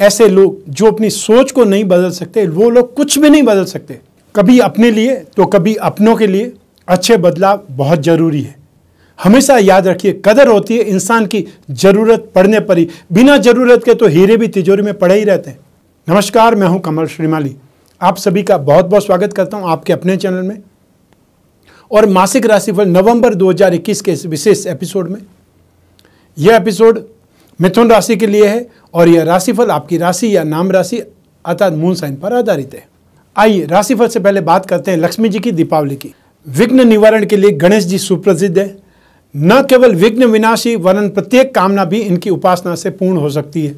ऐसे लोग जो अपनी सोच को नहीं बदल सकते, वो लोग कुछ भी नहीं बदल सकते। कभी अपने लिए तो कभी अपनों के लिए अच्छे बदलाव बहुत ज़रूरी है। हमेशा याद रखिए, कदर होती है इंसान की ज़रूरत पड़ने पर ही। बिना ज़रूरत के तो हीरे भी तिजोरी में पड़े ही रहते हैं। नमस्कार, मैं हूँ कमल श्रीमाली। आप सभी का बहुत बहुत स्वागत करता हूँ आपके अपने चैनल में। और मासिक राशिफल नवंबर 2021 के इस विशेष एपिसोड में। यह एपिसोड मिथुन राशि के लिए है और यह राशिफल आपकी राशि या नाम राशि अर्थात मून साइन पर आधारित है। आइए राशिफल से पहले बात करते हैं लक्ष्मी जी की दीपावली की। विघ्न निवारण के लिए गणेश जी सुप्रसिद्ध है। न केवल विघ्न विनाशी, वरन प्रत्येक कामना भी इनकी उपासना से पूर्ण हो सकती है।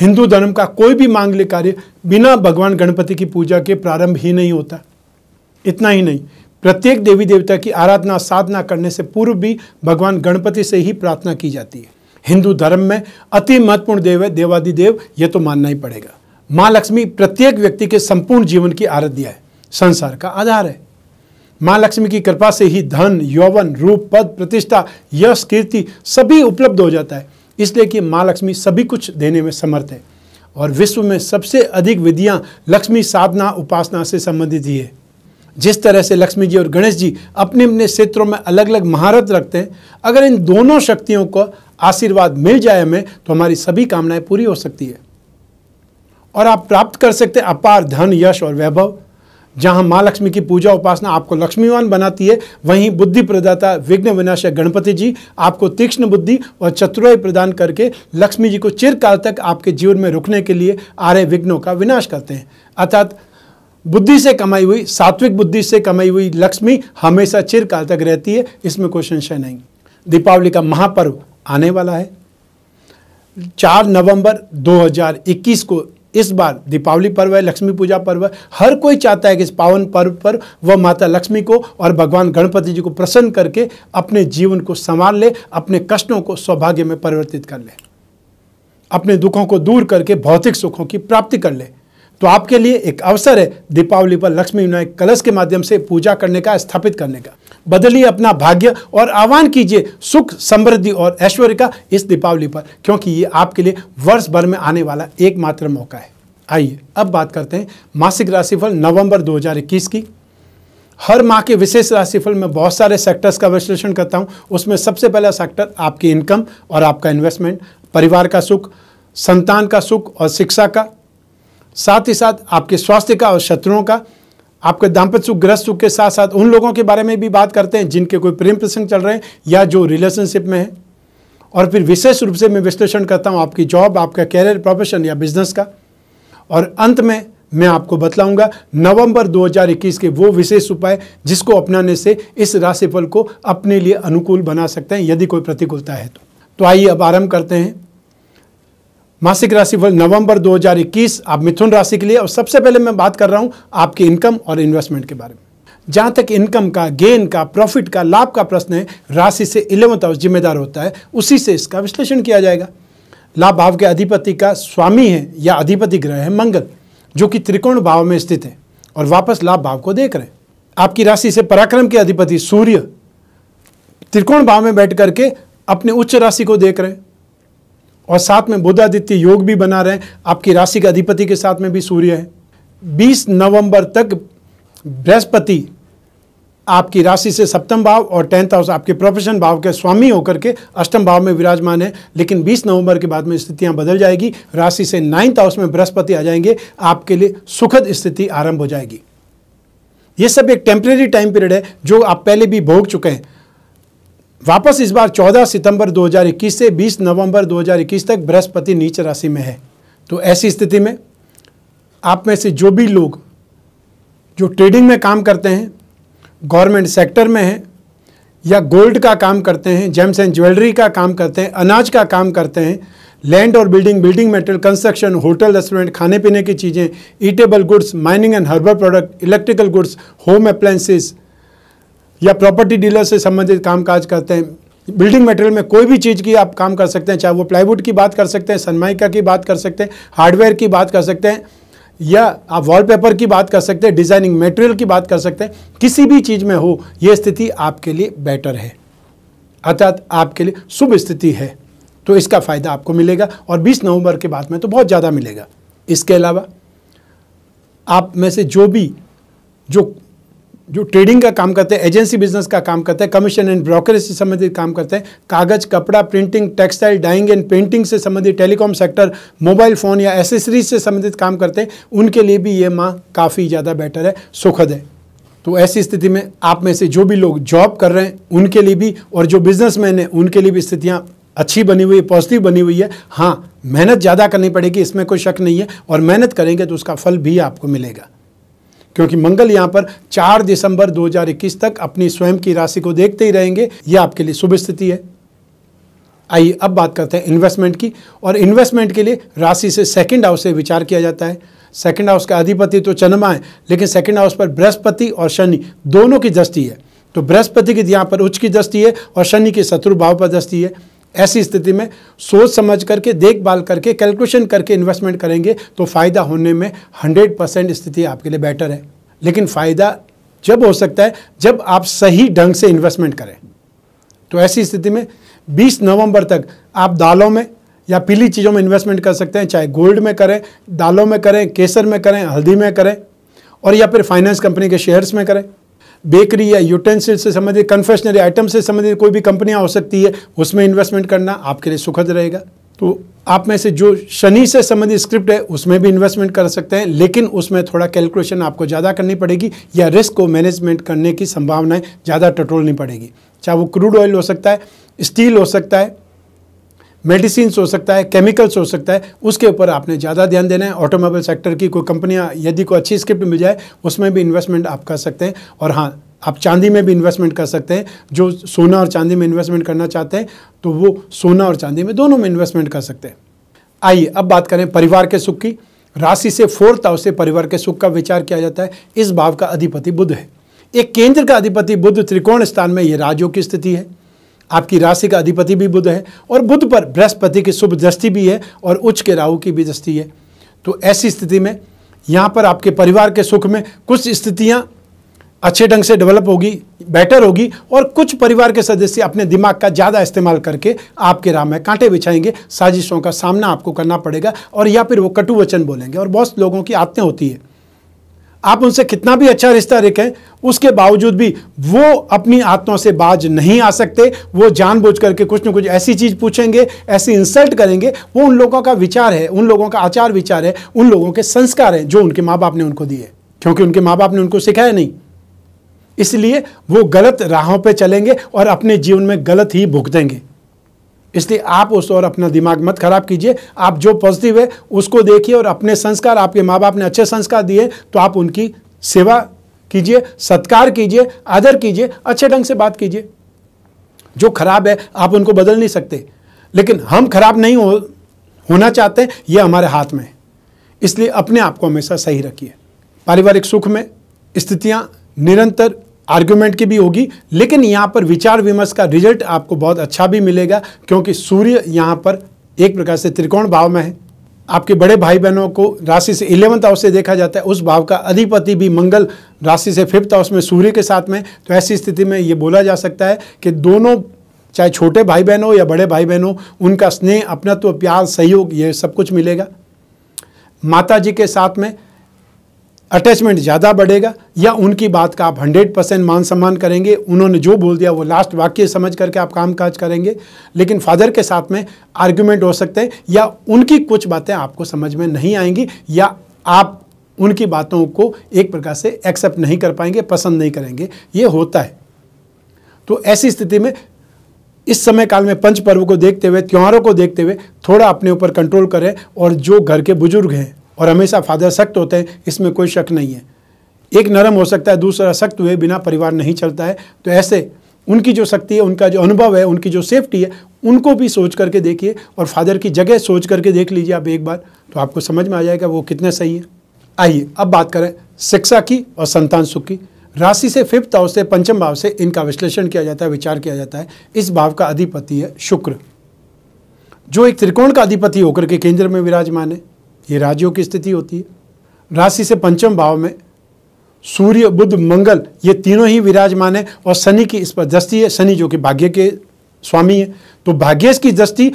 हिंदू धर्म का कोई भी मांगलिक कार्य बिना भगवान गणपति की पूजा के प्रारंभ ही नहीं होता। इतना ही नहीं, प्रत्येक देवी देवता की आराधना साधना करने से पूर्व भी भगवान गणपति से ही प्रार्थना की जाती है। हिंदू धर्म में अति महत्वपूर्ण देव है, देवादिदेव, ये तो मानना ही पड़ेगा। माँ लक्ष्मी प्रत्येक व्यक्ति के संपूर्ण जीवन की आराध्या है, संसार का आधार है। माँ लक्ष्मी की कृपा से ही धन, यौवन, रूप, पद, प्रतिष्ठा, यश, कीर्ति सभी उपलब्ध हो जाता है। इसलिए कि माँ लक्ष्मी सभी कुछ देने में समर्थ है। और विश्व में सबसे अधिक विधियाँ लक्ष्मी साधना, उपासना से संबंधित ही है। जिस तरह से लक्ष्मी जी और गणेश जी अपने अपने क्षेत्रों में अलग अलग महारत रखते हैं, अगर इन दोनों शक्तियों को आशीर्वाद मिल जाए हमें तो हमारी सभी कामनाएँ पूरी हो सकती है। और आप प्राप्त कर सकते हैं अपार धन, यश और वैभव। जहाँ माँ लक्ष्मी की पूजा उपासना आपको लक्ष्मीवान बनाती है, वहीं बुद्धि प्रदाता विघ्न विनाशक गणपति जी आपको तीक्ष्ण बुद्धि और चतुराई प्रदान करके लक्ष्मी जी को चिरकाल तक आपके जीवन में रुकने के लिए आ रहे विघ्नों का विनाश करते हैं। अर्थात बुद्धि से कमाई हुई, सात्विक बुद्धि से कमाई हुई लक्ष्मी हमेशा चिरकाल तक रहती है। इसमें कोई संशय नहीं दीपावली का महापर्व आने वाला है। चार नवंबर 2021 को इस बार दीपावली पर्व है, लक्ष्मी पूजा पर्व है। हर कोई चाहता है कि इस पावन पर्व पर वह माता लक्ष्मी को और भगवान गणपति जी को प्रसन्न करके अपने जीवन को संभाल ले, अपने कष्टों को सौभाग्य में परिवर्तित कर ले, अपने दुखों को दूर करके भौतिक सुखों की प्राप्ति कर ले। तो आपके लिए एक अवसर है दीपावली पर लक्ष्मी विनायक कलश के माध्यम से पूजा करने का, स्थापित करने का। बदलिए अपना भाग्य और आह्वान कीजिए सुख, समृद्धि और ऐश्वर्य का इस दीपावली पर, क्योंकि ये आपके लिए वर्ष भर में आने वाला एकमात्र मौका है। आइए, अब बात करते हैं मासिक राशिफल नवंबर 2021 की। हर माह के विशेष राशिफल में बहुत सारे सेक्टर्स का विश्लेषण करता हूँ। उसमें सबसे पहला सेक्टर आपकी इनकम और आपका इन्वेस्टमेंट परिवार का सुख, संतान का सुख और शिक्षा का। साथ ही साथ आपके स्वास्थ्य का और शत्रुओं का, आपके दाम्पत्य सुख ग्रस्त सुख के साथ साथ उन लोगों के बारे में भी बात करते हैं जिनके कोई प्रेम प्रसंग चल रहे हैं या जो रिलेशनशिप में है। और फिर विशेष रूप से मैं विश्लेषण करता हूँ आपकी जॉब आपका कैरियर प्रोफेशन या बिज़नेस का। और अंत में मैं आपको बतलाऊँगा नवंबर 2021 के वो विशेष उपाय जिसको अपनाने से इस राशिफल को अपने लिए अनुकूल बना सकते हैं यदि कोई प्रतिकूलता है तो। तो आइए अब आरंभ करते हैं। मासिक राशिफल नवंबर 2021 आप मिथुन राशि के लिए, और सबसे पहले मैं बात कर रहा हूँ आपकी इनकम और इन्वेस्टमेंट के बारे में। जहाँ तक इनकम का गेन का प्रॉफिट का, लाभ का प्रश्न है, राशि से इलेवंथ हाउस जिम्मेदार होता है, उसी से इसका विश्लेषण किया जाएगा। लाभ भाव के अधिपति का स्वामी है, या अधिपति ग्रह है, मंगल, जो कि त्रिकोण भाव में स्थित है, और वापस लाभ भाव को देख रहे हैं। आपकी राशि से पराक्रम के अधिपति सूर्य, त्रिकोण भाव में बैठ करके अपने उच्च राशि को देख रहे हैं। और साथ में बुधादित्य योग भी बना रहे हैं। आपकी राशि के अधिपति के साथ में भी सूर्य है। 20 नवंबर तक बृहस्पति आपकी राशि से सप्तम भाव और टेंथ हाउस आपके प्रोफेशन भाव के स्वामी होकर के अष्टम भाव में विराजमान है। लेकिन 20 नवंबर के बाद में स्थितियाँ बदल जाएगी। राशि से नाइन्थ हाउस में बृहस्पति आ जाएँगे। आपके लिए सुखद स्थिति आरंभ हो जाएगी। ये सब एक टेम्परेरी टाइम पीरियड है, जो आप पहले भी भोग चुके हैं। वापस इस बार 14 सितंबर 2021 से 20 नवंबर 2021 तक बृहस्पति नीच राशि में है। तो ऐसी स्थिति में आप में से जो भी लोग जो ट्रेडिंग में काम करते हैं गवर्नमेंट सेक्टर में हैं, या गोल्ड का काम करते हैं जेम्स एंड ज्वेलरी का काम करते हैं, अनाज का काम करते हैं लैंड और building building material construction hotel restaurant खाने पीने की चीज़ें eatable goods mining and herbal product electrical goods home appliances या प्रॉपर्टी डीलर से संबंधित काम काज करते हैं। बिल्डिंग मटेरियल में कोई भी चीज़ की आप काम कर सकते हैं, चाहे वो प्लाईवुड की बात कर सकते हैं सनमाइका की बात कर सकते हैं हार्डवेयर की बात कर सकते हैं, या आप वॉलपेपर की बात कर सकते हैं डिज़ाइनिंग मटेरियल की बात कर सकते हैं, किसी भी चीज़ में हो, ये स्थिति आपके लिए बेटर है। अर्थात आपके लिए शुभ स्थिति है। तो इसका फ़ायदा आपको मिलेगा और 20 नवंबर के बाद में तो बहुत ज़्यादा मिलेगा। इसके अलावा आप में से जो भी, जो जो ट्रेडिंग का काम करते हैं एजेंसी बिज़नेस का काम करते हैं कमीशन एंड ब्रोकरेज से संबंधित काम करते हैं, कागज़, कपड़ा printing textile dyeing and painting से संबंधित टेलीकॉम सेक्टर मोबाइल फ़ोन या एसेसरीज से संबंधित काम करते हैं, उनके लिए भी ये माह काफ़ी ज़्यादा बेटर है, सुखद है। तो ऐसी स्थिति में आप में से जो भी लोग जॉब कर रहे हैं, उनके लिए भी और जो बिजनेसमैन हैं, उनके लिए भी स्थितियाँ अच्छी बनी हुई है पॉजिटिव बनी हुई है। हाँ मेहनत ज़्यादा करनी पड़ेगी, इसमें कोई शक नहीं है और मेहनत करेंगे तो उसका फल भी आपको मिलेगा। क्योंकि मंगल यहाँ पर 4 दिसंबर 2021 तक अपनी स्वयं की राशि को देखते ही रहेंगे। यह आपके लिए शुभ स्थिति है। आइए अब बात करते हैं इन्वेस्टमेंट की और इन्वेस्टमेंट के लिए राशि से सेकंड हाउस से विचार किया जाता है। सेकंड हाउस का अधिपति तो चंद्रमा है, लेकिन सेकंड हाउस पर बृहस्पति और शनि दोनों की दृष्टि है। तो बृहस्पति की यहाँ पर उच्च की दृष्टि है और शनि की शत्रु भाव पर दृष्टि है। ऐसी स्थिति में सोच समझ करके, देखभाल करके कैलकुलेशन करके इन्वेस्टमेंट करेंगे तो फ़ायदा होने में 100 परसेंट स्थिति आपके लिए बेटर है। लेकिन फ़ायदा जब हो सकता है, जब आप सही ढंग से इन्वेस्टमेंट करें। तो ऐसी स्थिति में 20 नवंबर तक आप दालों में या पीली चीज़ों में इन्वेस्टमेंट कर सकते हैं, चाहे गोल्ड में करें, दालों में करें, केसर में करें, हल्दी में करें, और या फिर फाइनेंस कंपनी के शेयर्स में करें। बेकरी या यूटेंसिल से संबंधित कन्फेशनरी आइटम से संबंधित कोई भी कंपनियाँ हो सकती है, उसमें इन्वेस्टमेंट करना आपके लिए सुखद रहेगा। तो आप में से जो शनि से संबंधित स्क्रिप्ट है, उसमें भी इन्वेस्टमेंट कर सकते हैं, लेकिन उसमें थोड़ा कैलकुलेशन आपको ज़्यादा करनी पड़ेगी या रिस्क को मैनेजमेंट करने की संभावनाएँ ज़्यादा टटोलनी पड़ेगी। चाहे वो क्रूड ऑयल हो सकता है स्टील हो सकता है मेडिसिन हो सकता है, केमिकल्स हो सकता है, उसके ऊपर आपने ज़्यादा ध्यान देना है। ऑटोमोबाइल सेक्टर की कोई कंपनियाँ यदि कोई अच्छी स्क्रिप्ट मिल जाए, उसमें भी इन्वेस्टमेंट आप कर सकते हैं। और हाँ आप चांदी में भी इन्वेस्टमेंट कर सकते हैं। जो सोना और चांदी में इन्वेस्टमेंट करना चाहते हैं तो वो सोना और चांदी में दोनों में इन्वेस्टमेंट कर सकते हैं। आइए, अब बात करें परिवार के सुख की। राशि से फोर्थ हाउस से परिवार के सुख का विचार किया जाता है। इस भाव का अधिपति बुद्ध है। एक केंद्र का अधिपति बुद्ध त्रिकोण स्थान में ये राजों की स्थिति है। आपकी राशि का अधिपति भी बुद्ध है और बुद्ध पर बृहस्पति की शुभ दृष्टि भी है और उच्च के राहु की भी दृष्टि है। तो ऐसी स्थिति में यहाँ पर आपके परिवार के सुख में कुछ स्थितियाँ अच्छे ढंग से डेवलप होगी बेटर होगी और कुछ परिवार के सदस्य अपने दिमाग का ज़्यादा इस्तेमाल करके आपके राह में कांटे बिछाएँगे, साजिशों का सामना आपको करना पड़ेगा और या फिर वो कटु वचन बोलेंगे और बहुत लोगों की आत्तें होती है। आप उनसे कितना भी अच्छा रिश्ता रखें उसके बावजूद भी वो अपनी आत्मा से बाज नहीं आ सकते। वो जानबूझ करके कुछ ना कुछ ऐसी चीज़ पूछेंगे, ऐसी इंसल्ट करेंगे। वो उन लोगों का विचार है, उन लोगों का आचार विचार है, उन लोगों के संस्कार हैं जो उनके माँ बाप ने उनको दिए। क्योंकि उनके माँ बाप ने उनको सिखाया नहीं। इसलिए वो गलत राहों पे चलेंगे और अपने जीवन में गलत ही भुगतेंगे। इसलिए आप उस और अपना दिमाग मत खराब कीजिए। आप जो पॉजिटिव है, उसको देखिए और अपने संस्कार, आपके माँ बाप ने अच्छे संस्कार दिए तो आप उनकी सेवा कीजिए, सत्कार कीजिए, आदर कीजिए, अच्छे ढंग से बात कीजिए। जो खराब है, आप उनको बदल नहीं सकते। लेकिन हम खराब नहीं हो, होना चाहते ये हमारे हाथ में है। इसलिए अपने आप को हमेशा सही रखिए। पारिवारिक सुख में स्थितियाँ निरंतर आर्ग्यूमेंट की भी होगी, लेकिन यहाँ पर विचार विमर्श का रिज़ल्ट आपको बहुत अच्छा भी मिलेगा, क्योंकि सूर्य यहाँ पर एक प्रकार से त्रिकोण भाव में है। आपके बड़े भाई बहनों को राशि से इलेवंथ हाउस से देखा जाता है, उस भाव का अधिपति भी मंगल राशि से फिफ्थ हाउस में सूर्य के साथ में तो ऐसी स्थिति में ये बोला जा सकता है कि दोनों, चाहे छोटे भाई बहन हो या बड़े भाई बहन हो उनका स्नेह, अपनत्व, प्यार, सहयोग, ये सब कुछ मिलेगा। माता जी के साथ में अटैचमेंट ज़्यादा बढ़ेगा, या उनकी बात का आप हंड्रेड परसेंट मान सम्मान करेंगे, उन्होंने जो बोल दिया वो लास्ट वाक्य समझ करके आप काम काज करेंगे। लेकिन फादर के साथ में आर्ग्यूमेंट हो सकते हैं, या उनकी कुछ बातें आपको समझ में नहीं आएँगी, या आप उनकी बातों को एक प्रकार से एक्सेप्ट नहीं कर पाएँगे, पसंद नहीं करेंगे। ये होता है। तो ऐसी स्थिति में इस समय काल में पंच पर्व को देखते हुए, त्योहारों को देखते हुए थोड़ा अपने ऊपर कंट्रोल करें, और जो घर के बुज़ुर्ग हैं और हमेशा फादर सख्त होते हैं, इसमें कोई शक नहीं है। एक नरम हो सकता है, दूसरा सख्त हुए बिना परिवार नहीं चलता है। तो ऐसे उनकी जो शक्ति है, उनका जो अनुभव है, उनकी जो सेफ्टी है, उनको भी सोच करके देखिए और फादर की जगह सोच करके देख लीजिए आप एक बार तो आपको समझ में आ जाएगा वो कितने सही है। आइए, अब बात करें शिक्षा की और संतान सुख की। राशि से फिफ्थ हाउस से पंचम भाव से इनका विश्लेषण किया जाता है, विचार किया जाता है। इस भाव का अधिपति है शुक्र। जो एक त्रिकोण का अधिपति होकर के केंद्र में विराजमान है ये राज्यों की स्थिति होती है। राशि से पंचम भाव में सूर्य बुद्ध मंगल, ये तीनों ही विराजमान है और शनि की इस पर दृष्टि है। शनि जो कि भाग्य के स्वामी है। तो भाग्य की दृष्टि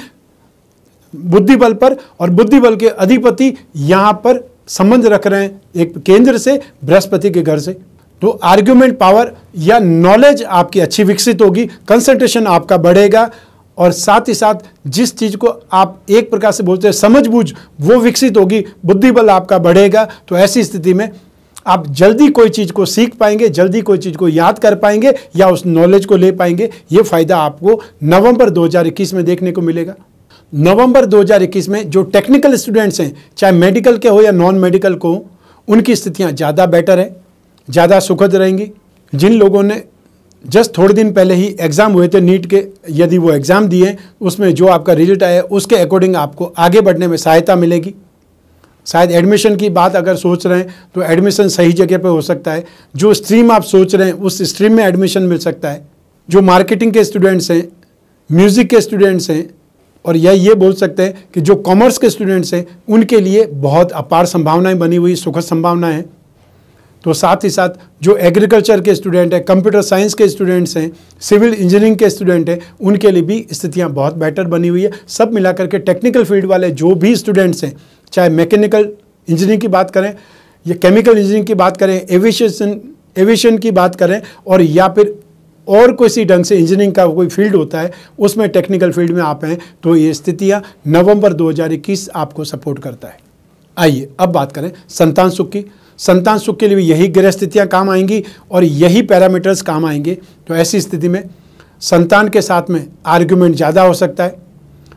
बुद्धि बल पर और बुद्धि बल के अधिपति यहाँ पर संबंध रख रहे हैं एक केंद्र से, बृहस्पति के घर से। तो आर्ग्यूमेंट पावर या नॉलेज आपकी अच्छी विकसित होगी, कंसंट्रेशन आपका बढ़ेगा और साथ ही साथ जिस चीज़ को आप एक प्रकार से बोलते हैं समझबूझ, वो विकसित होगी बुद्धि बल आपका बढ़ेगा। तो ऐसी स्थिति में आप जल्दी कोई चीज़ को सीख पाएँगे, जल्दी कोई चीज़ को याद कर पाएँगे या उस नॉलेज को ले पाएँगे, ये फ़ायदा आपको नवंबर 2021 में देखने को मिलेगा। नवंबर 2021 में जो टेक्निकल स्टूडेंट्स हैं, चाहे मेडिकल के हो या नॉन मेडिकल को, उनकी स्थितियाँ ज़्यादा बेटर है, ज़्यादा सुखद रहेंगी। जिन लोगों ने जस्ट थोड़े दिन पहले ही एग्ज़ाम हुए थे नीट के, यदि वो एग्ज़ाम दिए, उसमें जो आपका रिज़ल्ट आया, उसके अकॉर्डिंग आपको आगे बढ़ने में सहायता मिलेगी। शायद एडमिशन की बात अगर सोच रहे हैं तो एडमिशन सही जगह पे हो सकता है। जो स्ट्रीम आप सोच रहे हैं, उस स्ट्रीम में एडमिशन मिल सकता है। जो मार्केटिंग के स्टूडेंट्स हैं म्यूज़िक के स्टूडेंट्स हैं, और यह ये बोल सकते हैं कि जो कॉमर्स के स्टूडेंट्स हैं, उनके लिए बहुत अपार संभावनाएँ बनी हुई, सुखद संभावनाएँ हैं। तो साथ ही साथ जो एग्रीकल्चर के स्टूडेंट हैं कंप्यूटर साइंस के स्टूडेंट्स हैं सिविल इंजीनियरिंग के स्टूडेंट हैं, उनके लिए भी स्थितियाँ बहुत बेटर बनी हुई है। सब मिलाकर के टेक्निकल फ़ील्ड वाले जो भी स्टूडेंट्स हैं, चाहे मैकेनिकल इंजीनियरिंग की बात करें, या केमिकल इंजीनियरिंग की बात करें एविएशन एविएशन की बात करें, और या फिर और किसी ढंग से इंजीनियरिंग का कोई फ़ील्ड होता है, उसमें टेक्निकल फ़ील्ड में आप हैं तो ये स्थितियाँ नवंबर 2021 आपको सपोर्ट करता है। आइए, अब बात करें संतान सुख की। संतान सुख के लिए भी यही ग्रह स्थितियाँ काम आएँगी और यही पैरामीटर्स काम आएँगे। तो ऐसी स्थिति में संतान के साथ में आर्ग्यूमेंट ज़्यादा हो सकता है।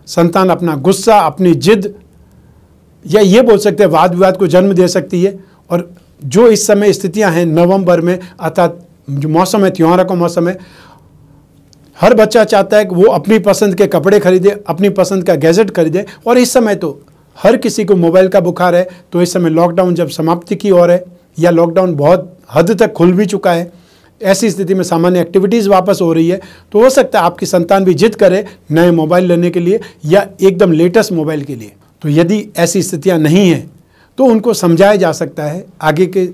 संतान अपना गुस्सा, अपनी जिद या ये बोल सकते हैं वाद विवाद को जन्म दे सकती है। और जो इस समय स्थितियाँ हैं, नवंबर में अर्थात जो मौसम है, त्योहारों का मौसम है, हर बच्चा चाहता है कि वो अपनी पसंद के कपड़े खरीदे, अपनी पसंद का गैजेट खरीदे और इस समय तो हर किसी को मोबाइल का बुखार है तो इस समय लॉकडाउन जब समाप्ति की ओर है, या लॉकडाउन बहुत हद तक खुल भी चुका है, ऐसी स्थिति में सामान्य एक्टिविटीज़ वापस हो रही है तो हो सकता है आपकी संतान भी जिद करे नए मोबाइल लेने के लिए या एकदम लेटेस्ट मोबाइल के लिए। तो यदि ऐसी स्थितियाँ नहीं हैं तो उनको समझाया जा सकता है आगे के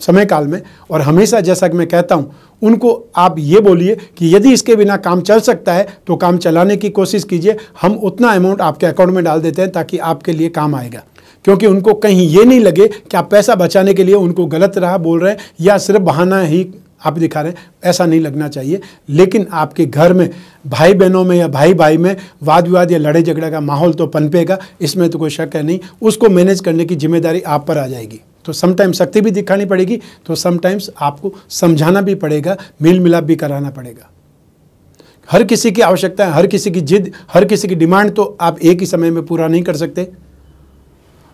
समय काल में। और हमेशा जैसा कि मैं कहता हूँ उनको आप ये बोलिए कि यदि इसके बिना काम चल सकता है तो काम चलाने की कोशिश कीजिए। हम उतना अमाउंट आपके अकाउंट में डाल देते हैं ताकि आपके लिए काम आएगा। क्योंकि उनको कहीं ये नहीं लगे कि आप पैसा बचाने के लिए उनको गलत राह बोल रहे हैं या सिर्फ़ बहाना ही आप दिखा रहे हैं। ऐसा नहीं लगना चाहिए। लेकिन आपके घर में भाई बहनों में या भाई भाई में वाद विवाद या लड़ाई झगड़ा का माहौल तो पनपेगा, इसमें तो कोई शक है नहीं। उसको मैनेज करने की ज़िम्मेदारी आप पर आ जाएगी। तो समटाइम्स शक्ति भी दिखानी पड़ेगी तो समटाइम्स आपको समझाना भी पड़ेगा मेल मिलाप भी कराना पड़ेगा। हर किसी की आवश्यकता है, हर किसी की जिद, हर किसी की डिमांड तो आप एक ही समय में पूरा नहीं कर सकते।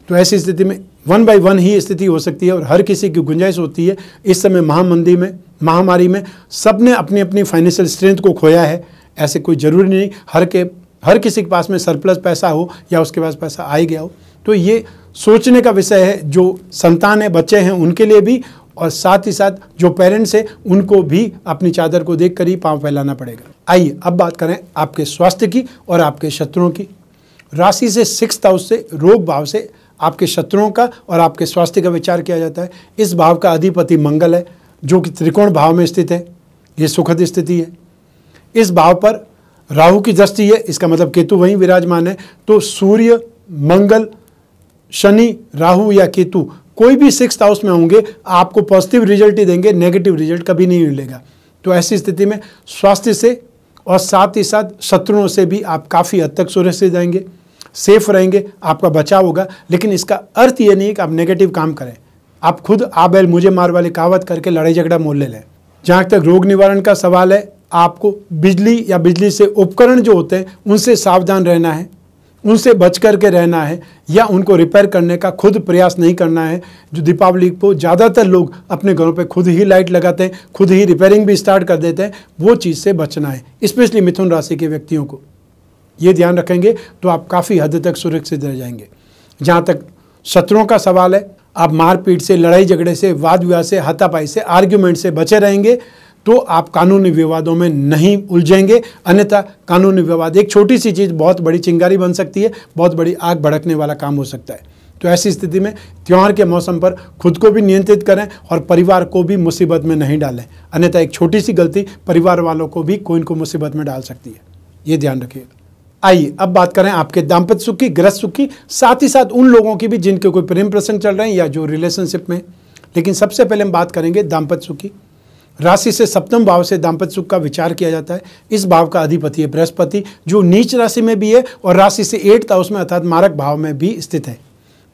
तो ऐसी स्थिति में वन बाय वन ही स्थिति हो सकती है और हर किसी की गुंजाइश होती है। इस समय महामंदी में, महामारी में सबने अपनी अपनी फाइनेंशियल स्ट्रेंथ को खोया है, ऐसे कोई ज़रूरी नहीं। हर के, हर किसी के पास में सरप्लस पैसा हो या उसके पास पैसा आ गया हो तो ये सोचने का विषय है जो संतान है, बच्चे हैं उनके लिए भी और साथ ही साथ जो पेरेंट्स हैं उनको भी अपनी चादर को देख कर ही पाँव फैलाना पड़ेगा। आइए अब बात करें आपके स्वास्थ्य की और आपके शत्रुओं की। राशि से सिक्स हाउस से, रोग भाव से आपके शत्रुओं का और आपके स्वास्थ्य का विचार किया जाता है। इस भाव का अधिपति मंगल है, जो कि त्रिकोण भाव में स्थित है। ये सुखद स्थिति है। इस भाव पर राहु की दृष्टि है, इसका मतलब केतु वहीं विराजमान है। तो सूर्य, मंगल शनि, राहु या केतु कोई भी सिक्स हाउस में होंगे, आपको पॉजिटिव रिज़ल्ट ही देंगे नेगेटिव रिज़ल्ट कभी नहीं मिलेगा। तो ऐसी स्थिति में स्वास्थ्य से और साथ ही साथ शत्रुओं से भी आप काफ़ी हद तक सुरक्षित जाएँगे सेफ़ रहेंगे, आपका बचाव होगा। लेकिन इसका अर्थ ये नहीं कि आप नेगेटिव काम करें। आप खुद आ बैल मुझे मार वाली कहावत करके लड़ाई झगड़ा मोल ले लें। जहाँ तक रोग निवारण का सवाल है, आपको बिजली या बिजली से उपकरण जो होते हैं, उनसे सावधान रहना है। उनसे बच कर के रहना है या उनको रिपेयर करने का खुद प्रयास नहीं करना है, जो दीपावली को ज़्यादातर लोग अपने घरों पे खुद ही लाइट लगाते हैं, खुद ही रिपेयरिंग भी स्टार्ट कर देते हैं, वो चीज़ से बचना है स्पेशली मिथुन राशि के व्यक्तियों को। ये ध्यान रखेंगे तो आप काफ़ी हद तक सुरक्षित रह जाएँगे। जहाँ तक शत्रुओं का सवाल है, आप मारपीट से, लड़ाई झगड़े से वाद विवाद से, हाथापाई से आर्ग्यूमेंट से बचे रहेंगे तो आप कानूनी विवादों में नहीं उलझेंगे। अन्यथा कानूनी विवाद एक छोटी सी चीज़, बहुत बड़ी चिंगारी बन सकती है, बहुत बड़ी आग भड़कने वाला काम हो सकता है। तो ऐसी स्थिति में त्यौहार के मौसम पर खुद को भी नियंत्रित करें और परिवार को भी मुसीबत में नहीं डालें। अन्यथा एक छोटी सी गलती परिवार वालों को भी कोई को मुसीबत में डाल सकती है। ये ध्यान रखिएगा आइए, अब बात करें आपके दाम्पत्य सुख की ग्रस्त सुख की, साथ ही साथ उन लोगों की भी जिनके कोई प्रेम प्रसंग चल रहे हैं या जो रिलेशनशिप में लेकिन सबसे पहले हम बात करेंगे दाम्पत्य सुख की। राशि से सप्तम भाव से दाम्पत्य सुख का विचार किया जाता है। इस भाव का अधिपति है बृहस्पति, जो नीच राशि में भी है और राशि से एट हाउस में अर्थात मारक भाव में भी स्थित है।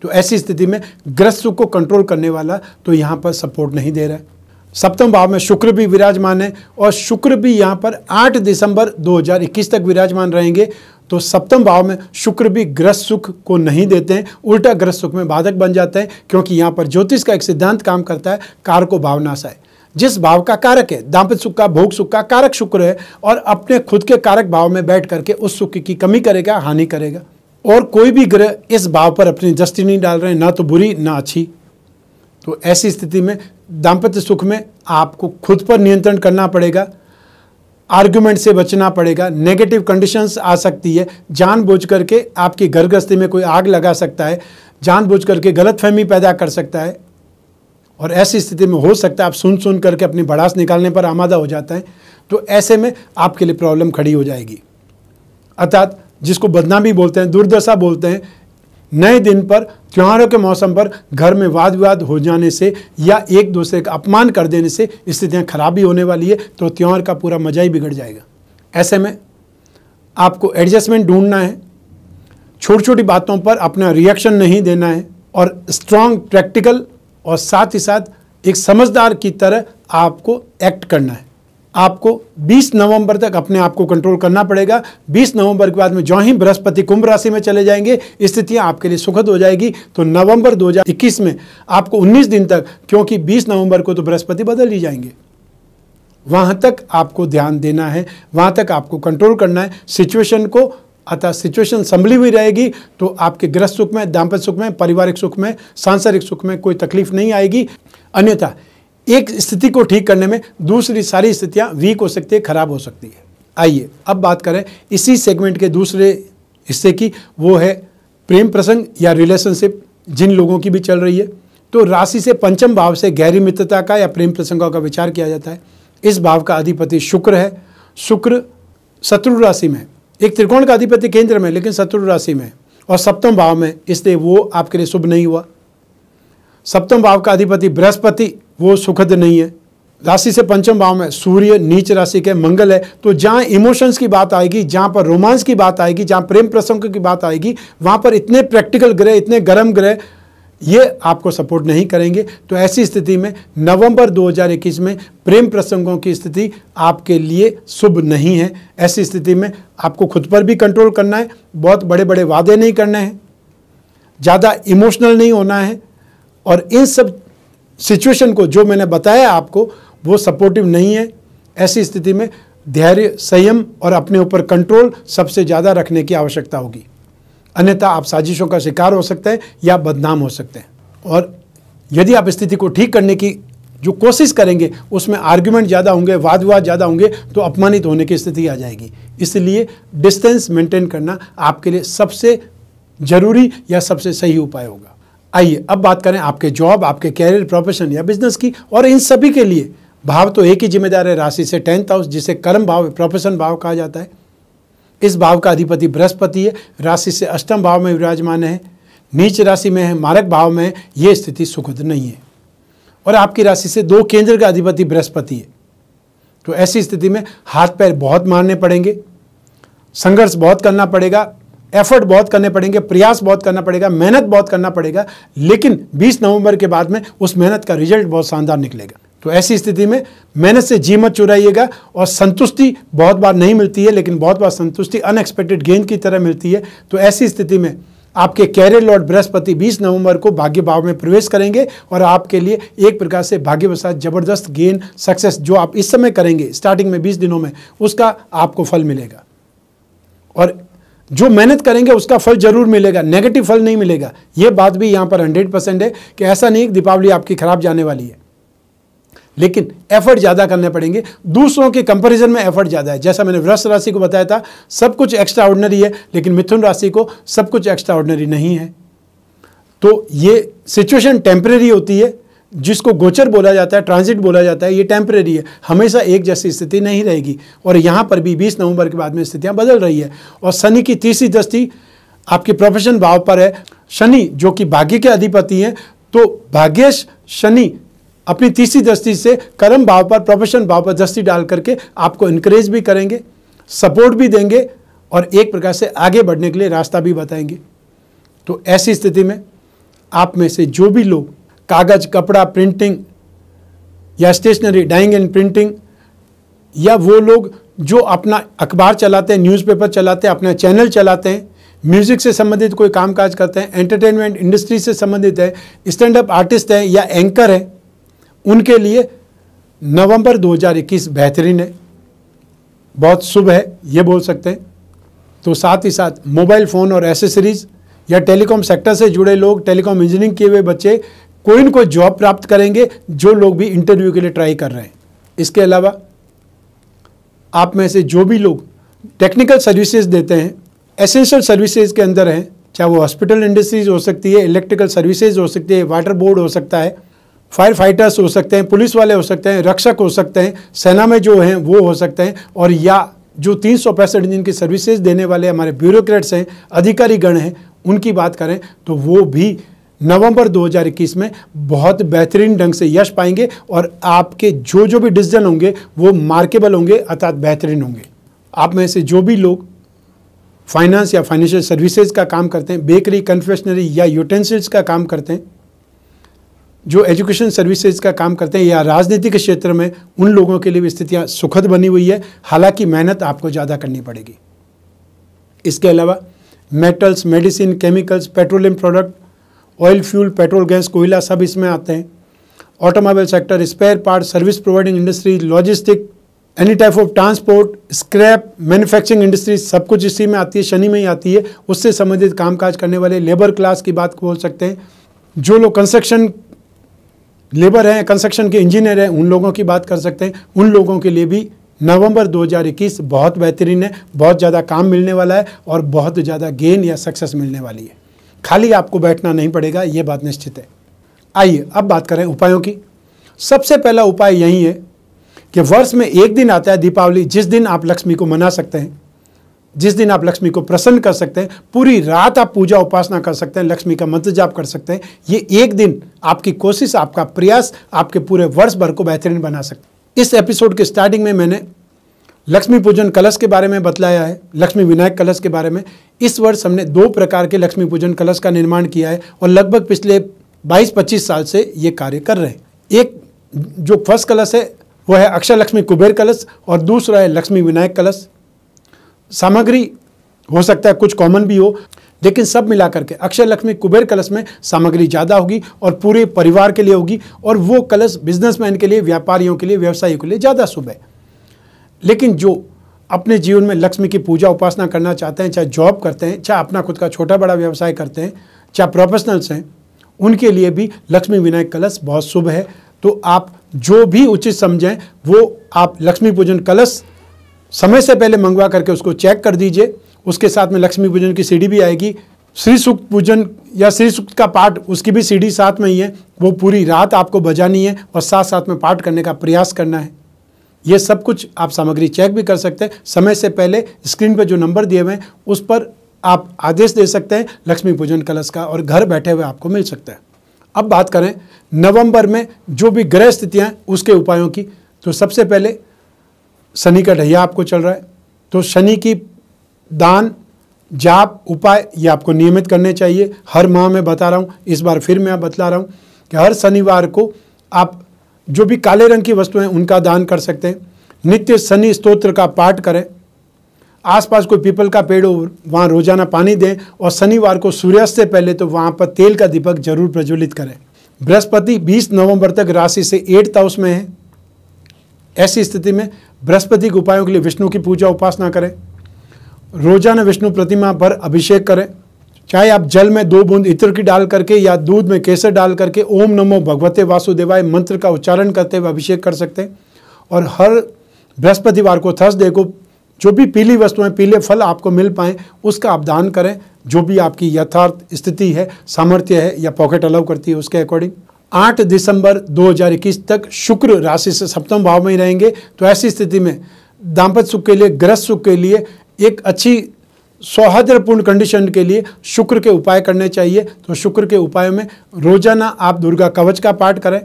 तो ऐसी स्थिति में ग्रस्त सुख को कंट्रोल करने वाला तो यहाँ पर सपोर्ट नहीं दे रहा है। सप्तम भाव में शुक्र भी विराजमान है और शुक्र भी यहाँ पर 8 दिसंबर 2021 तक विराजमान रहेंगे। तो सप्तम भाव में शुक्र भी ग्रस्त सुख को नहीं देते हैं, उल्टा ग्रस्त सुख में बाधक बन जाते हैं, क्योंकि यहाँ पर ज्योतिष का एक सिद्धांत काम करता है, कार को भावनाशा है। जिस भाव का कारक है दाम्पत्य सुख का, भोग सुख का कारक शुक्र है और अपने खुद के कारक भाव में बैठ करके उस सुख की कमी करेगा, हानि करेगा। और कोई भी ग्रह इस भाव पर अपनी दृष्टि नहीं डाल रहे, ना तो बुरी, ना अच्छी। तो ऐसी स्थिति में दाम्पत्य सुख में आपको खुद पर नियंत्रण करना पड़ेगा आर्गुमेंट से बचना पड़ेगा, नेगेटिव कंडीशंस आ सकती है। जानबूझ करके आपकी घर गृहस्थी में कोई आग लगा सकता है, जानबूझ करके गलत फहमी पैदा कर सकता है। और ऐसी स्थिति में हो सकता है आप सुन सुन करके अपनी भड़ास निकालने पर आमादा हो जाता है तो ऐसे में आपके लिए प्रॉब्लम खड़ी हो जाएगी। अर्थात जिसको बदनामी बोलते हैं, दुर्दशा बोलते हैं, नए दिन पर, त्योहारों के मौसम पर घर में वाद विवाद हो जाने से या एक दूसरे का अपमान कर देने से स्थितियाँ खराब होने वाली है तो त्यौहार का पूरा मज़ा ही बिगड़ जाएगा। ऐसे में आपको एडजस्टमेंट ढूंढना है छोटी छोटी बातों पर अपना रिएक्शन नहीं देना है और स्ट्रांग प्रैक्टिकल और साथ ही साथ एक समझदार की तरह आपको एक्ट करना है। आपको 20 नवंबर तक अपने आप को कंट्रोल करना पड़ेगा। 20 नवंबर के बाद में जो ही बृहस्पति कुंभ राशि में चले जाएँगे, स्थितियाँ आपके लिए सुखद हो जाएगी। तो नवंबर 2021 में आपको 19 दिन तक, क्योंकि 20 नवंबर को तो बृहस्पति बदल ही जाएँगे। वहाँ तक आपको ध्यान देना है, वहाँ तक आपको कंट्रोल करना है। सिचुएशन को अतः सिचुएशन संभली हुई रहेगी तो आपके गृह सुख में, दाम्पत्य सुख में, पारिवारिक सुख में, सांसारिक सुख में कोई तकलीफ़ नहीं आएगी। अन्यथा, एक स्थिति को ठीक करने में दूसरी सारी स्थितियाँ वीक हो सकती है, खराब हो सकती है। आइए, अब बात करें इसी सेगमेंट के दूसरे हिस्से की, वो है प्रेम प्रसंग या रिलेशनशिप जिन लोगों की भी चल रही है। तो राशि से पंचम भाव से गहरी मित्रता का या प्रेम प्रसंगों का विचार किया जाता है। इस भाव का अधिपति शुक्र है। शुक्र शत्रु राशि में एक त्रिकोण का अधिपति केंद्र में, लेकिन शत्रु राशि में और सप्तम भाव में, इसलिए वो आपके लिए शुभ नहीं हुआ। सप्तम भाव का अधिपति बृहस्पति, वो सुखद नहीं है। राशि से पंचम भाव में, सूर्य नीच राशि के मंगल है। तो जहाँ इमोशंस की बात आएगी, जहाँ पर रोमांस की बात आएगी, जहाँ प्रेम प्रसंग की बात आएगी, वहाँ पर इतने प्रैक्टिकल ग्रह, इतने गर्म ग्रह ये आपको सपोर्ट नहीं करेंगे। तो ऐसी स्थिति में नवंबर 2021 में प्रेम प्रसंगों की स्थिति आपके लिए शुभ नहीं है। ऐसी स्थिति में आपको खुद पर भी कंट्रोल करना है। बहुत बड़े बड़े वादे नहीं करने हैं। ज़्यादा इमोशनल नहीं होना है। और इन सब सिचुएशन को जो मैंने बताया आपको, वो सपोर्टिव नहीं है। ऐसी स्थिति में धैर्य, संयम और अपने ऊपर कंट्रोल सबसे ज़्यादा रखने की आवश्यकता होगी। अन्यथा आप साजिशों का शिकार हो सकते हैं या बदनाम हो सकते हैं। और यदि आप स्थिति को ठीक करने की जो कोशिश करेंगे, उसमें आर्ग्यूमेंट ज़्यादा होंगे वाद विवाद ज़्यादा होंगे तो अपमानित होने की स्थिति आ जाएगी। इसलिए डिस्टेंस मेंटेन करना आपके लिए सबसे ज़रूरी या सबसे सही उपाय होगा। आइए, अब बात करें आपके जॉब आपके कैरियर प्रोफेशन या बिज़नेस की, और इन सभी के लिए भाव तो एक ही जिम्मेदार है, राशि से टेंथ हाउस जिसे कर्म भाव प्रोफेशन भाव कहा जाता है। इस भाव का अधिपति बृहस्पति है। राशि से अष्टम भाव में विराजमान है। नीच राशि में है, मारक भाव में है, ये स्थिति सुखद नहीं है। और आपकी राशि से दो केंद्र का अधिपति बृहस्पति है। तो ऐसी स्थिति में हाथ पैर बहुत मारने पड़ेंगे, संघर्ष बहुत करना पड़ेगा, एफर्ट बहुत करने पड़ेंगे, प्रयास बहुत करना पड़ेगा, मेहनत बहुत करना पड़ेगा, लेकिन 20 नवंबर के बाद में उस मेहनत का रिज़ल्ट बहुत शानदार निकलेगा। तो ऐसी स्थिति में मेहनत से जी मत चुराइएगा और संतुष्टि बहुत बार नहीं मिलती है, लेकिन बहुत बार संतुष्टि अनएक्सपेक्टेड गेंद की तरह मिलती है। तो ऐसी स्थिति में आपके कैरियर लॉर्ड बृहस्पति 20 नवंबर को भाग्य भाव में प्रवेश करेंगे और आपके लिए एक प्रकार से भाग्यवशात ज़बरदस्त गेन सक्सेस जो आप इस समय करेंगे स्टार्टिंग में 20 दिनों में, उसका आपको फल मिलेगा। और जो मेहनत करेंगे, उसका फल ज़रूर मिलेगा नेगेटिव फल नहीं मिलेगा। यह बात भी यहाँ पर हंड्रेड परसेंट है कि ऐसा नहीं दीपावली आपकी खराब जाने वाली है। लेकिन एफर्ट ज़्यादा करने पड़ेंगे। दूसरों के कंपैरिजन में एफर्ट ज़्यादा है। जैसा मैंने वृष राशि को बताया था, सब कुछ एक्स्ट्रा ऑर्डनरी है, लेकिन मिथुन राशि को सब कुछ एक्स्ट्रा ऑर्डनरी नहीं है। तो ये सिचुएशन टेम्परेरी होती है, जिसको गोचर बोला जाता है ट्रांजिट बोला जाता है, ये टेम्परेरी है। हमेशा एक जैसी स्थिति नहीं रहेगी। और यहाँ पर भी 20 नवंबर के बाद में स्थितियाँ बदल रही है। और शनि की तीसरी दस्ती आपके प्रोफेशन भाव पर है। शनि, जो कि भाग्य के अधिपति हैं तो भाग्यश शनि अपनी तीसरी दस्ती से कर्म भाव पर प्रोफेशन भाव पर दस्ती डाल करके आपको इनक्रेज भी करेंगे सपोर्ट भी देंगे और एक प्रकार से आगे बढ़ने के लिए रास्ता भी बताएँगे। तो ऐसी स्थिति में आप में से जो भी लोग कागज़, कपड़ा प्रिंटिंग या स्टेशनरी डाइंग एंड प्रिंटिंग या वो लोग जो अपना अखबार चलाते हैं न्यूज़पेपर चलाते हैं, अपना चैनल चलाते हैं म्यूज़िक से संबंधित कोई काम काज करते हैं एंटरटेनमेंट इंडस्ट्री से संबंधित है स्टैंड अप आर्टिस्ट हैं या एंकर हैं उनके लिए नवंबर 2021 बेहतरीन है। बहुत शुभ है, ये बोल सकते हैं। तो साथ ही साथ मोबाइल फ़ोन और एसेसरीज़ या टेलीकॉम सेक्टर से जुड़े लोग, टेलीकॉम इंजीनियरिंग किए हुए बच्चे, कोई न कोई जॉब प्राप्त करेंगे, जो लोग भी इंटरव्यू के लिए ट्राई कर रहे हैं। इसके अलावा आप में से जो भी लोग टेक्निकल सर्विसेज़ देते हैं, एसेंशियल सर्विसेज़ के अंदर हैं, चाहे वो हॉस्पिटल इंडस्ट्रीज़ हो सकती है, इलेक्ट्रिकल सर्विसेज़ हो सकती है, वाटर बोर्ड हो सकता है फायर फाइटर्स हो सकते हैं, पुलिस वाले हो सकते हैं, रक्षक हो सकते हैं, सेना में जो हैं वो हो सकते हैं और या जो तीन सौ पैंसठ इंजन की सर्विसेज़ देने वाले हमारे ब्यूरोक्रेट्स हैं अधिकारी गण हैं, उनकी बात करें तो वो भी नवंबर 2021 में बहुत बेहतरीन ढंग से यश पाएँगे और आपके जो जो भी डिसीज़न होंगे वो मार्केबल होंगे, अर्थात बेहतरीन होंगे। आप में से जो भी लोग फाइनेंस या फाइनेंशियल सर्विसेज़ का काम करते हैं, बेकरी, कन्फेशनरी या यूटेंसिल्स का काम करते हैं जो एजुकेशन सर्विसेज़ का काम करते हैं या राजनीति के क्षेत्र में, उन लोगों के लिए भी स्थितियाँ सुखद बनी हुई है। हालाँकि मेहनत आपको ज़्यादा करनी पड़ेगी। इसके अलावा metals medicine chemicals petroleum product oil fuel petrol gas कोयला सब इसमें आते हैं। Automobile sector spare part service providing industry logistic any type of transport scrap manufacturing industry सब कुछ इसी में आती है, शनि में ही आती है। उससे संबंधित कामकाज करने वाले लेबर क्लास की बात बोल सकते हैं। जो लोग कंस्ट्रक्शन लेबर हैं कंस्ट्रक्शन के इंजीनियर हैं, उन लोगों की बात कर सकते हैं। उन लोगों के लिए भी नवंबर 2021 बहुत बेहतरीन है, बहुत ज़्यादा काम मिलने वाला है और बहुत ज़्यादा गेन या सक्सेस मिलने वाली है। खाली आपको बैठना नहीं पड़ेगा, ये बात निश्चित है। आइए, अब बात करें उपायों की। सबसे पहला उपाय यही है कि वर्ष में एक दिन आता है दीपावली, जिस दिन आप लक्ष्मी को मना सकते हैं। जिस दिन आप लक्ष्मी को प्रसन्न कर सकते हैं, पूरी रात आप पूजा उपासना कर सकते हैं, लक्ष्मी का मंत्र जाप कर सकते हैं, ये एक दिन आपकी कोशिश, आपका प्रयास आपके पूरे वर्ष भर को बेहतरीन बना सकते हैं। इस एपिसोड के स्टार्टिंग में मैंने लक्ष्मी पूजन कलश के बारे में बतलाया है, लक्ष्मी विनायक कलश के बारे में। इस वर्ष हमने दो प्रकार के लक्ष्मी पूजन कलश का निर्माण किया है और लगभग पिछले 22-25 साल से ये कार्य कर रहे हैं। एक जो फ़र्स्ट कलश है, वो है अक्षय लक्ष्मी कुबेर कलश और दूसरा है लक्ष्मी विनायक कलश। सामग्री, हो सकता है कुछ कॉमन भी हो, लेकिन सब मिला करके अक्षय लक्ष्मी कुबेर कलश में सामग्री ज़्यादा होगी और पूरे परिवार के लिए होगी और वो कलश बिजनेसमैन के लिए, व्यापारियों के लिए, व्यवसायियों के लिए ज़्यादा शुभ है। लेकिन जो अपने जीवन में लक्ष्मी की पूजा उपासना करना चाहते हैं, चाहे जॉब करते हैं, चाहे अपना खुद का छोटा बड़ा व्यवसाय करते हैं, चाहे प्रोफेशनल्स हैं, उनके लिए भी लक्ष्मी विनायक कलश बहुत शुभ है। तो आप जो भी उचित समझें, वो आप लक्ष्मी पूजन कलश समय से पहले मंगवा करके उसको चेक कर दीजिए। उसके साथ में लक्ष्मी पूजन की सीढ़ी भी आएगी। श्री सुक्त पूजन या श्री सुक्त का पाठ, उसकी भी सीढ़ी साथ में ही है। वो पूरी रात आपको बजानी है और साथ साथ में पाठ करने का प्रयास करना है। ये सब कुछ आप सामग्री चेक भी कर सकते हैं। समय से पहले स्क्रीन पर जो नंबर दिए हुए हैं, उस पर आप आदेश दे सकते हैं, लक्ष्मी पूजन कलश का, और घर बैठे हुए आपको मिल सकता है। अब बात करें, नवंबर में जो भी ग्रह स्थितियाँ उसके उपायों की। तो सबसे पहले शनि का ढैया आपको चल रहा है। तो शनि की दान, जाप, उपाय ये आपको नियमित करने चाहिए। हर माह में बता रहा हूँ, इस बार फिर मैं बतला रहा हूँ कि हर शनिवार को आप जो भी काले रंग की वस्तुएँ उनका दान कर सकते हैं। नित्य शनि स्तोत्र का पाठ करें। आसपास कोई पीपल का पेड़ हो, वहाँ रोज़ाना पानी दें और शनिवार को सूर्यास्त से पहले तो वहाँ पर तेल का दीपक ज़रूर प्रज्वलित करें। बृहस्पति 20 नवंबर तक राशि से एट हाउस में है। ऐसी स्थिति में बृहस्पति के उपायों के लिए विष्णु की पूजा उपासना करें। रोज़ाना विष्णु प्रतिमा पर अभिषेक करें। चाहे आप जल में दो बूंद इत्र की डाल करके या दूध में केसर डाल करके ओम नमो भगवते वासुदेवाय मंत्र का उच्चारण करते हुए अभिषेक कर सकते हैं। और हर बृहस्पतिवार को थर्सडे को जो भी पीली वस्तुएँ, पीले फल आपको मिल पाए, उसका आप दान करें। जो भी आपकी यथार्थ स्थिति है, सामर्थ्य है या पॉकेट अलाउ करती है, उसके अकॉर्डिंग 8 दिसंबर 2021 तक शुक्र राशि से सप्तम भाव में ही रहेंगे। तो ऐसी स्थिति में दाम्पत्य सुख के लिए, ग्रस्त सुख के लिए, एक अच्छी सौहार्दपूर्ण कंडीशन के लिए शुक्र के उपाय करने चाहिए। तो शुक्र के उपायों में रोज़ाना आप दुर्गा कवच का पाठ करें।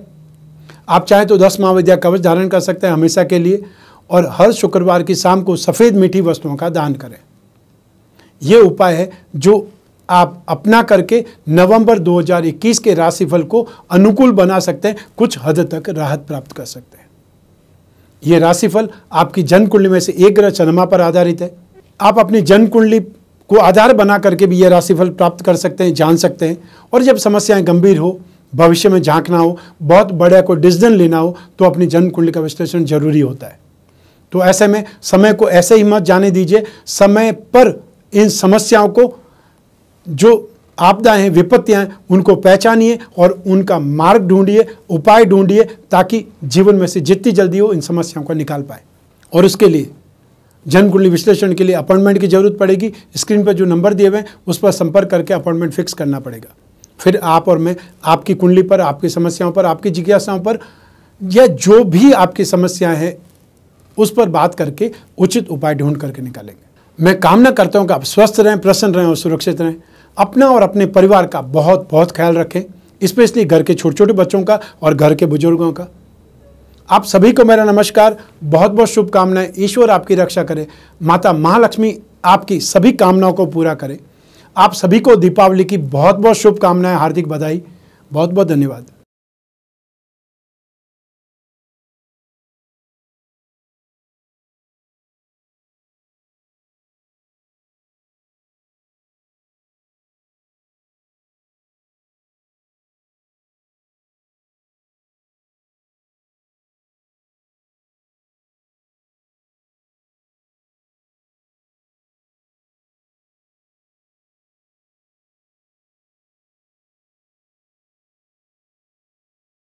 आप चाहें तो दस महाविद्या कवच धारण कर सकते हैं हमेशा के लिए और हर शुक्रवार की शाम को सफ़ेद मीठी वस्तुओं का दान करें। ये उपाय है जो आप अपना करके नवंबर 2021 के राशिफल को अनुकूल बना सकते हैं, कुछ हद तक राहत प्राप्त कर सकते हैं। ये राशिफल आपकी जन्म कुंडली में से एक ग्रह चंद्रमा पर आधारित है। आप अपनी जन्म कुंडली को आधार बना करके भी ये राशिफल प्राप्त कर सकते हैं, जान सकते हैं। और जब समस्याएँ गंभीर हो, भविष्य में झांकना हो, बहुत बड़ा कोई डिसीज़न लेना हो तो अपनी जन्म कुंडली का विश्लेषण ज़रूरी होता है। तो ऐसे में समय को ऐसे ही मत जाने दीजिए, समय पर इन समस्याओं को जो आपदाएँ हैं, विपत्तियाँ हैं, उनको पहचानिए और उनका मार्ग ढूंढिए, उपाय ढूंढिए, ताकि जीवन में से जितनी जल्दी हो इन समस्याओं को निकाल पाए। और उसके लिए जन्म कुंडली विश्लेषण के लिए अपॉइंटमेंट की ज़रूरत पड़ेगी। स्क्रीन पर जो नंबर दिए हुए हैं, उस पर संपर्क करके अपॉइंटमेंट फिक्स करना पड़ेगा। फिर आप और मैं, आपकी कुंडली पर, आपकी समस्याओं पर, आपकी जिज्ञासाओं पर, या जो भी आपकी समस्याएँ हैं, उस पर बात करके उचित उपाय ढूंढ करके निकालेंगे। मैं कामना करता हूँ कि आप स्वस्थ रहें, प्रसन्न रहें और सुरक्षित रहें। अपना और अपने परिवार का बहुत बहुत ख्याल रखें स्पेशली घर के छोटे छोटे बच्चों का और घर के बुज़ुर्गों का। आप सभी को मेरा नमस्कार बहुत बहुत शुभकामनाएँ, ईश्वर आपकी रक्षा करे, माता महालक्ष्मी आपकी सभी कामनाओं को पूरा करें। आप सभी को दीपावली की बहुत बहुत शुभकामनाएँ, हार्दिक बधाई बहुत बहुत धन्यवाद।